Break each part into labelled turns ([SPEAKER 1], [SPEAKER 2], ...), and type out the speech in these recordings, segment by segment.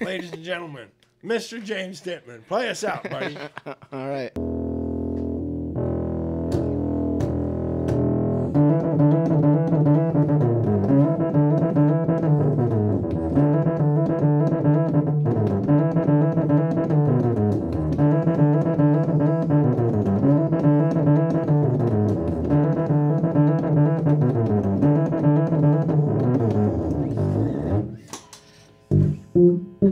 [SPEAKER 1] Ladies and gentlemen, Mr. James Dittman, play us out, buddy.
[SPEAKER 2] All right.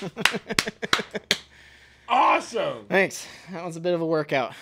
[SPEAKER 1] awesome.
[SPEAKER 2] Thanks. That was a bit of a workout.